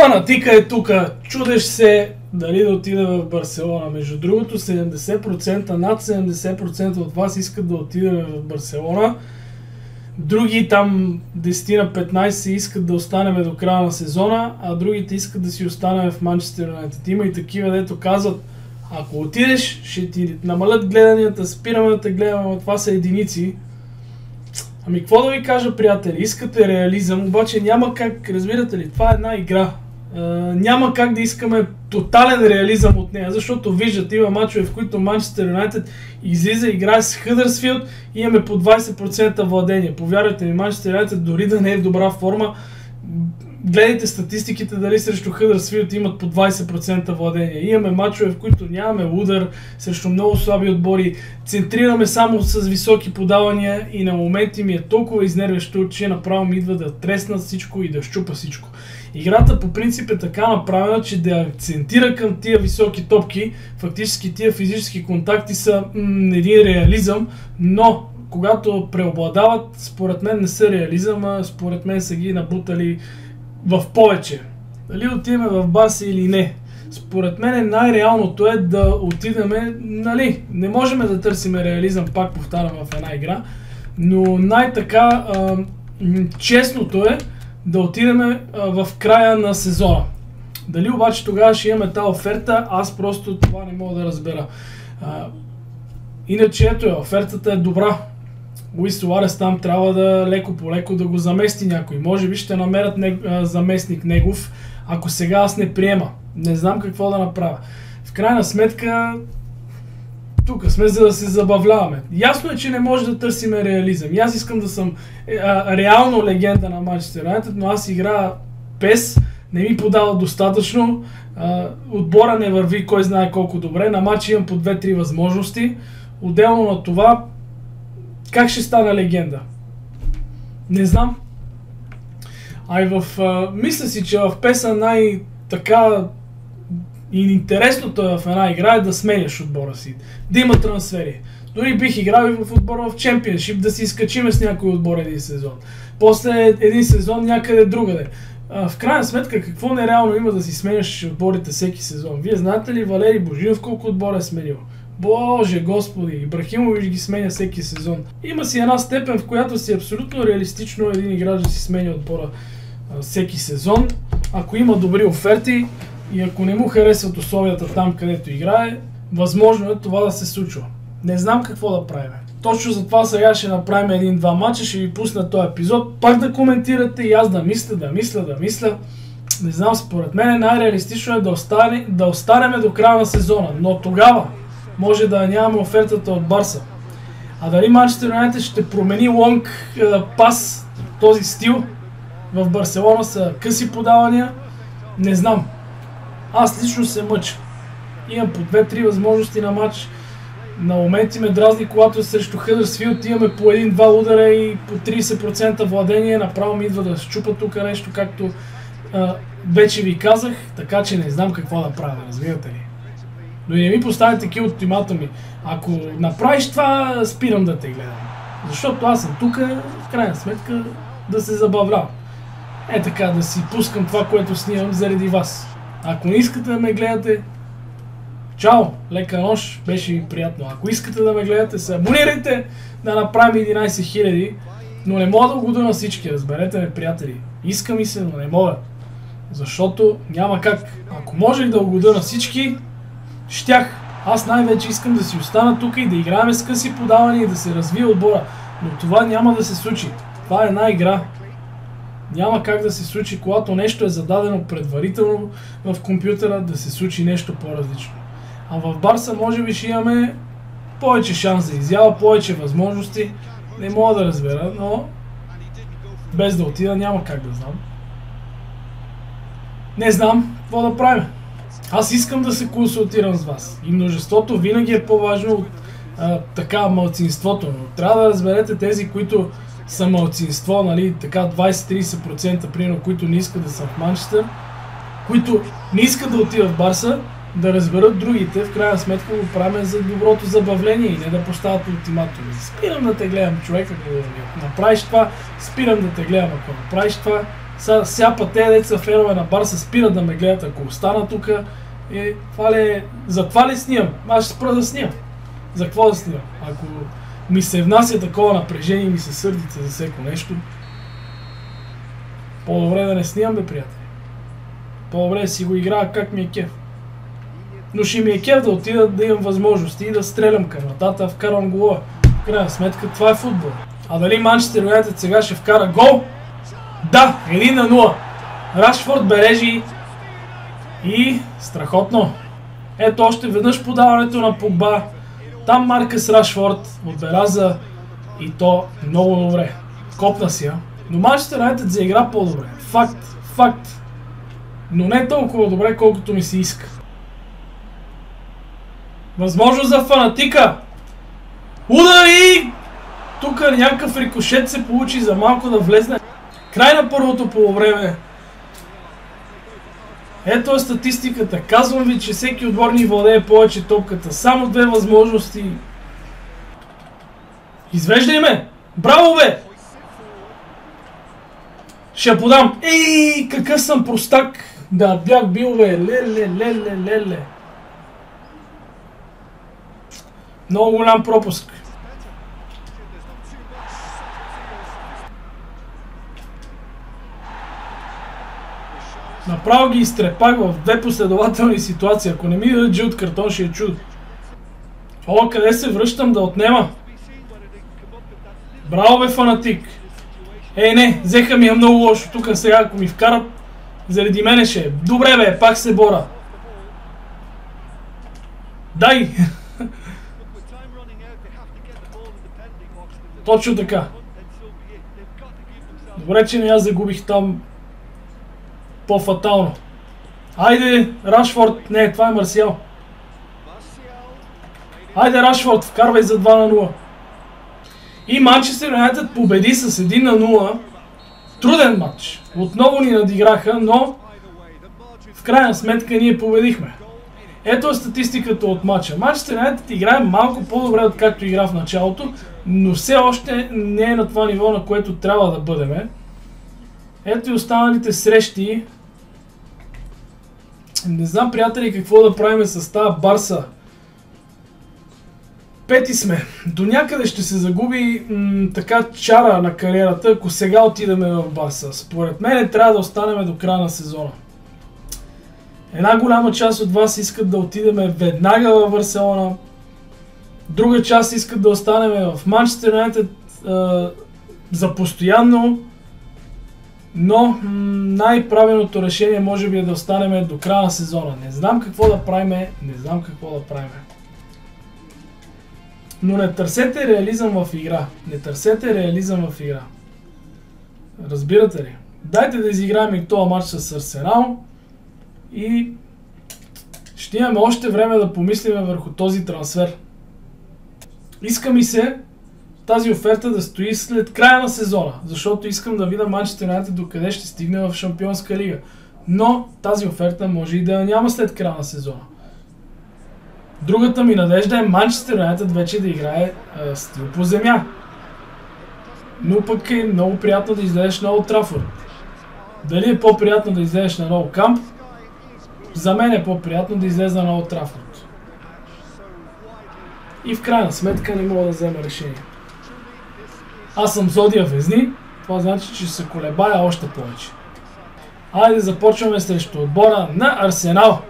Фанатика е тук. Чудеш се дали да отиде в Барселона. Между другото, 70%, над 70% от вас искат да отиде в Барселона. Други там 10 на 15 искат да останем до края на сезона, а другите искат да си останем в Манчестър Юнайтед. Има и такива, дето казват, ако отидеш, ще ти намалят гледанията, спираме да те гледаме, това са единици. Ами какво да ви кажа, приятели, искате реализъм, обаче няма как, разбирате ли, това е една игра. Няма как да искаме тотален реализъм от нея, защото виждате, има мачове, в които Манчестър Юнайтед излиза, играе с Хъдърсфилд и имаме по 20% владение. Повярвайте ми, Манчестър Юнайтед дори да не е в добра форма, гледайте статистиките дали срещу Хъдърсфилд имат по 20% владение. Имаме мачове, в които нямаме удар срещу много слаби отбори, центрираме само с високи подавания и на моменти ми е толкова изнервящо, че направо ми идва да тресна всичко и да щупа всичко. Играта по принцип е така направена, че да акцентира към тия високи топки. Фактически тия физически контакти са м- един реализъм, но когато преобладават, според мен не са реализъм, а според мен са ги набутали в повече. Дали отиваме в Барса или не. Според мен най-реалното е да отидеме, нали, не можем да търсим реализъм, пак повтарям в една игра, но най-така а, честното е да отидем в края на сезона. Дали обаче тогава ще имаме тази оферта, аз просто това не мога да разбера. А, иначе ето е, офертата е добра. Луис Суарес там трябва да леко по леко да го замести някой. Може би ще намерят не, а, заместник негов, ако сега аз не приема. Не знам какво да направя. В крайна сметка тук сме за да се забавляваме. Ясно е, че не може да търсим реализъм. Аз искам да съм е, а, реално легенда на Манчестър Юнайтед, но аз игра пес, не ми подава достатъчно, а, отбора не върви кой знае колко добре, на матч имам по 2-3 възможности. Отделно на това, как ще стана легенда? Не знам. А и в... А, мисля си, че в песа най-така и интересното в една игра е да сменяш отбора си, да има трансфери. Дори бих играл и в отбора в Чемпионшип, да си изкачиме с някой отбор един сезон. После един сезон някъде другаде. А, в крайна сметка, какво нереално има да си сменяш отборите всеки сезон? Вие знаете ли Валери Божинов колко отбора е сменил? Боже, господи, Ибрахимович ги сменя всеки сезон. Има си една степен, в която си абсолютно реалистично един играч да си сменя отбора всеки сезон. Ако има добри оферти, и ако не му харесват условията там, където играе, възможно е това да се случва. Не знам какво да правим. Точно за това сега ще направим един-два матча, ще ви пусна този епизод, пак да коментирате и аз да мисля, да мисля, да мисля. Не знам, според мен най-реалистично е да, остане, да останем до края на сезона, но тогава може да нямаме офертата от Барса. А дали Манчестър Юнайтед ще промени лонг е, пас, този стил в Барселона са къси подавания, не знам. Аз лично се мъча. Имам по 2-3 възможности на матч. На моменти ме дразни, когато срещу Хъдърсфилд имаме по един-два удара и по 30% владение. Направо ми идва да щупа тук нещо, както вече ви казах, така че не знам какво да правя, разбирате ли. Но и не ми поставя такива ултиматуми. Ако направиш това, спирам да те гледам. Защото аз съм тук, в крайна сметка, да се забавлявам. Е така, да си пускам това, което снимам заради вас. Ако не искате да ме гледате, чао, лека нощ, беше ми приятно. Ако искате да ме гледате, се абонирайте да направим 11 000, но не мога да го на всички, разберете ме, приятели. Иска ми се, но не мога. Защото няма как. Ако можех да угода на всички, щях. Аз най-вече искам да си остана тук и да играем с къси подавания и да се развие отбора. Но това няма да се случи. Това е една игра. Няма как да се случи, когато нещо е зададено предварително в компютъра, да се случи нещо по-различно. А в Барса може би ще имаме повече шанс за изява, повече възможности. Не мога да разбера, но без да отида няма как да знам. Не знам какво да правим. Аз искам да се консултирам с вас. И множеството винаги е по-важно от а, така малцинството. Но трябва да разберете тези, които са малцинство, нали, така 20-30% примерно, които не искат да са в Манчестър, които не искат да отидат в Барса, да разберат другите, в крайна сметка го правим за доброто забавление и не да поставят ултиматуми. Спирам да те гледам човек, ако направиш това, спирам да те гледам, ако направиш това, Сега сяпа те деца фенове на Барса спират да ме гледат, ако остана тук. Е, това ли е... За това ли снимам? Аз ще спра да снимам. За какво да снимам? Ако ми се внася такова напрежение и ми се сърдите за всеко нещо, по-добре да не снимам, бе, приятели. По-добре си го играя как ми е кеф. Но ще ми е кеф да отида да имам възможности и да стрелям към вратата, вкарвам гола. В крайна сметка това е футбол. А дали Манчестър Юнайтед сега ще вкара гол? Да, 1 на 0. Рашфорд бележи и страхотно. Ето още веднъж подаването на Погба. Там Маркъс Рашфорд отбеляза и то много добре. Копна си, а? Но Манчестър Юнайтед заигра по-добре. Факт, факт. Но не толкова добре, колкото ми се иска. Възможност за фанатика. Удари! Тук някакъв рикошет се получи за малко да влезне. Край на първото полувреме. Ето е статистиката. Казвам ви, че всеки отбор ни владее повече топката. Само две възможности. Извеждай ме! Браво бе! Ще я подам. Ей, какъв съм простак! Да, бях бил бе. Леле, леле, леле. Много голям пропуск. Направо ги изтрепах в две последователни ситуации. Ако не ми дадат жълт картон, ще е чудо. О, къде се връщам да отнема? Браво бе, фанатик! Ей, не, взеха ми е много лошо. Тук сега, ако ми вкарат, заради мене ще е. Добре бе, пак се бора. Дай! Точно така. Добре, че не я загубих там по-фатално. Айде, Рашфорд. Не, това е Марсиал. Айде, Рашфорд, вкарвай за 2 на 0. И Манчестър Юнайтед победи с 1 на 0. Труден матч. Отново ни надиграха, но в крайна сметка ние победихме. Ето е статистиката от матча. Манчестър Юнайтед играе малко по-добре, откакто игра в началото, но все още не е на това ниво, на което трябва да бъдем. Ето и останалите срещи. Не знам, приятели, какво да правим с тази Барса. Пети сме. До някъде ще се загуби така чара на кариерата, ако сега отидеме в Барса. Според мен трябва да останем до края на сезона. Една голяма част от вас искат да отидеме веднага в Барселона. Друга част искат да останем в Манчестър Юнайтед за постоянно. Но най-правилното решение може би е да останем до края на сезона. Не знам какво да правим, не знам какво да правим. Но не търсете реализъм в игра. Не търсете реализъм в игра. Разбирате ли? Дайте да изиграем и този матч с Арсенал и ще имаме още време да помислиме върху този трансфер. Иска ми се тази оферта да стои след края на сезона, защото искам да видя Манчестър Юнайтед докъде ще стигне в Шампионска лига. Но тази оферта може и да няма след края на сезона. Другата ми надежда е Манчестър Юнайтед вече да играе а, стил по земя. Но пък е много приятно да излезеш на Олд. Дали е по-приятно да излезеш на Ноу Камп? За мен е по-приятно да излеза на Олд Трафорд. И в крайна сметка не мога да взема решение. Аз съм Зодия Везни, това значи, че се колебая още повече. Айде започваме срещу отбора на Арсенал.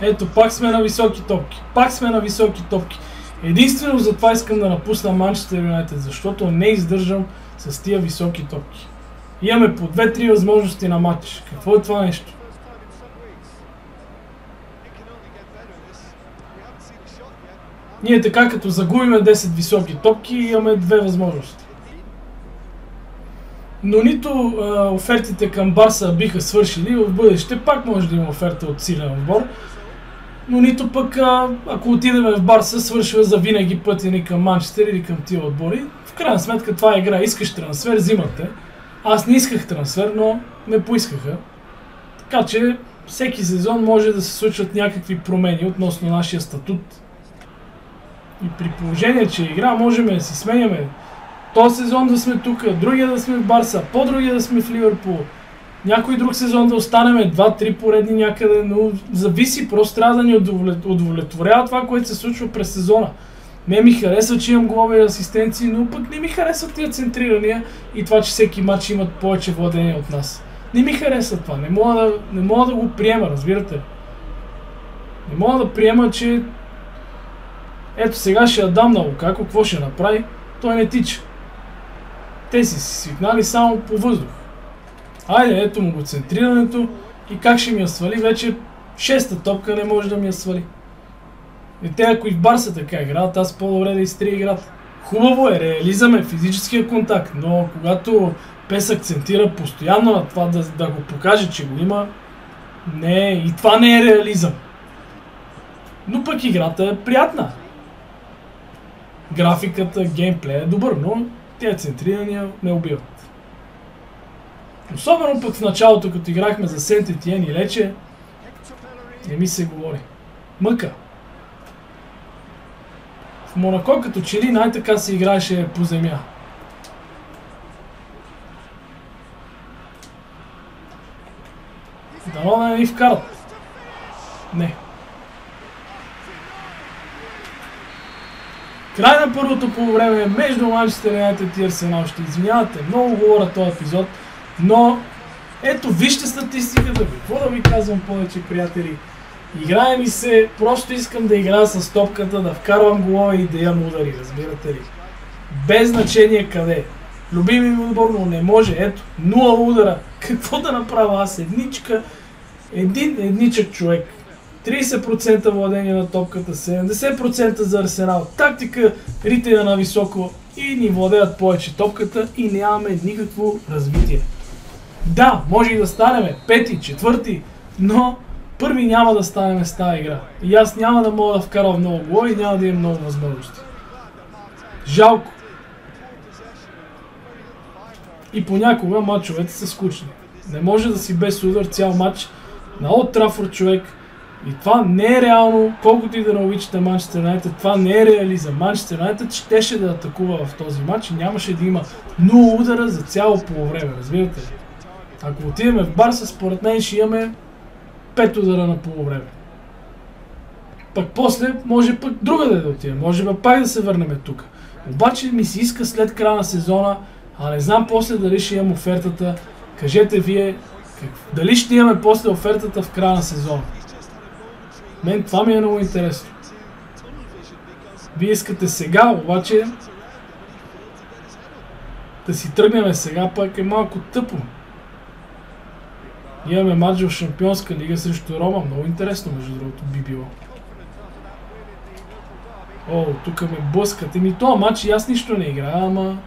Ето, пак сме на високи топки. Пак сме на високи топки. Единствено за това искам да напусна Манчестър Юнайтед, защото не издържам с тия високи топки. Имаме по 2-3 възможности на матч. Какво е това нещо? Ние така като загубиме 10 високи топки имаме две възможности. Но нито а, офертите към Барса биха свършили, в бъдеще пак може да има оферта от силен отбор. Но нито пък, а, ако отидем в Барса, свършва за винаги пътя ни към Манчестър или към тия отбори. В крайна сметка това е игра. Искаш трансфер, взимате. Аз не исках трансфер, но ме поискаха. Така че всеки сезон може да се случват някакви промени относно нашия статут. И при положение, че игра можем да си сменяме този сезон да сме тук, другия да сме в Барса, по-другия да сме в Ливърпул. някой друг сезон да останем два-три поредни някъде, но зависи, просто трябва да ни удовлетворява това, което се случва през сезона. Ме ми харесва, че имам голови асистенции, но пък не ми харесват тия центрирания и това, че всеки матч имат повече владение от нас. Не ми харесва това, не мога да, не мога да го приема, разбирате Не мога да приема, че ето сега ще я дам на Лукако, какво ще направи? Той не тича. Те си свикнали само по въздух. Айде, ето му го центрирането и как ще ми я свали, вече шеста топка не може да ми я свали. И те ако и в Барса така играят, аз по-добре да изтрия играта. Хубаво е, реализъм е физическия контакт, но когато Пес акцентира постоянно на това да, да го покаже, че го има, не, и това не е реализъм. Но пък играта е приятна. Графиката, геймплея е добър, но тези центрирания ме убиват. Особено пък в началото, като играхме за Сент Етиен и Лече, не ми се говори. Мъка. В Монако като че най-така се играеше по земя. Дано да не ни вкарат. Не. Край на първото по време между Манчестър Юнайтед и Арсенал. Ще извинявате, много говоря този епизод, но ето вижте статистиката. Какво да ви казвам повече, приятели? Играе ми се, просто искам да играя с топката, да вкарвам голове и да ям удари, разбирате ли? Без значение къде. Любими ми отбор, но не може. Ето, нула удара. Какво да направя аз? Едничка, един едничък човек. 30% владение на топката, 70% за Арсенал. Тактика, ритея на високо и ни владеят повече топката и нямаме никакво развитие. Да, може и да станем пети, четвърти, но първи няма да станем с тази игра. И аз няма да мога да вкарам много гол и няма да имам много възможности. Жалко. И понякога матчовете са скучни. Не може да си без удар цял матч на Олд Трафорд човек. И това не е реално, колкото и да не обичате Манчестър Юнайтед, това не е реализъм. Манчестър Юнайтед щеше да атакува в този матч и нямаше да има 0 удара за цяло полувреме, разбирате ли? Ако отидем в Барса, според мен ще имаме 5 удара на полувреме. Пък после може пък друга да отидем, може пак да се върнем тук. Обаче ми се иска след края на сезона, а не знам после дали ще имам офертата. Кажете вие, дали ще имаме после офертата в края на сезона. Мен това ми е много интересно. Вие искате сега, обаче да си тръгнем сега, пък е малко тъпо. Имаме матч в Шампионска лига срещу Рома. Много интересно, между другото, би било. О, тук ме блъскат. Еми, това матч и аз нищо не играя, ама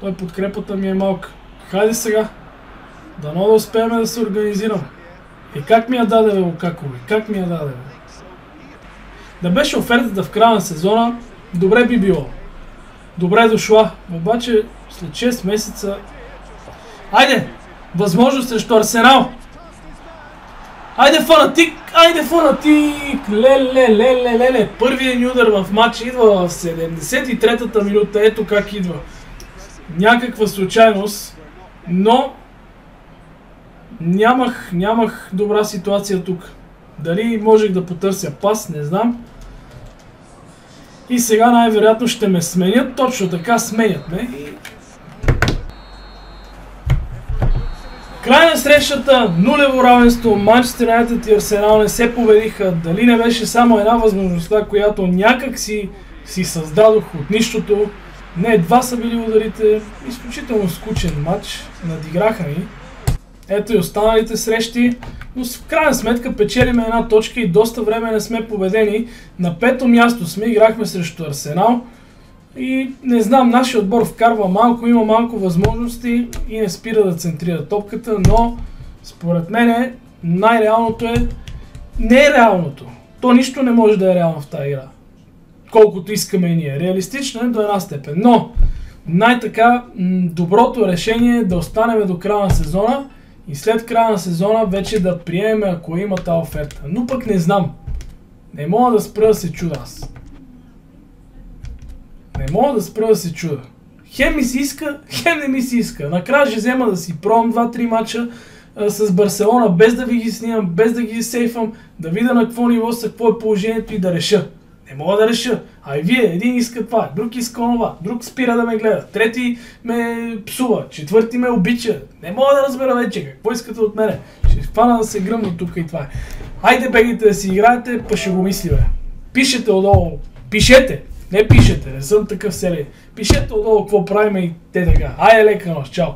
той подкрепата ми е малка. Хайде сега. Дано да успеем да се организираме. Е, как ми я даде, бе, Лукакове? Как ми я даде, бе? Да беше офертата в края на сезона, добре би било. Добре дошла. Обаче след 6 месеца... Айде! Възможност срещу Арсенал! Айде фанатик! Айде фанатик! Леле, леле, леле! Първият ни удар в матча идва в 73-та минута. Ето как идва. Някаква случайност, но нямах, нямах добра ситуация тук. Дали можех да потърся пас, не знам. И сега най-вероятно ще ме сменят. Точно така сменят ме. Край на срещата, нулево равенство, Манчестър Юнайтед и Арсенал не се победиха. Дали не беше само една възможността, която някак си, си създадох от нищото. Не, два са били ударите. Изключително скучен матч. Надиграха ни. Ето и останалите срещи. Но в крайна сметка печелиме една точка и доста време не сме победени. На пето място сме, играхме срещу Арсенал. И не знам, нашия отбор вкарва малко, има малко възможности и не спира да центрира топката, но според мен най-реалното е не е реалното. То нищо не може да е реално в тази игра. Колкото искаме и ние. Реалистично е до една степен. Но най-така доброто решение е да останем до края на сезона и след края на сезона вече да приемем ако има тази оферта. Но пък не знам. Не мога да спра да се чуда аз. Не мога да спра да се чуда. Хем ми си иска, хем не ми си иска. Накрая ще взема да си пробвам 2-3 мача, с Барселона, без да ви ги снимам, без да ги сейфам, да видя на какво ниво са, какво е положението и да реша. Не мога да реша. А и вие, един иска това, друг иска онова, друг спира да ме гледа, трети ме псува, четвърти ме обича. Не мога да разбера вече какво искате от мене. Ще хвана да се гръмна тук и това е. Хайде бегайте да си играете, па ще го мисли, бе. Пишете отдолу. Пишете! Не пишете, не съм такъв серия. Пишете отдолу какво правим и те така. Айде лека нощ, чао!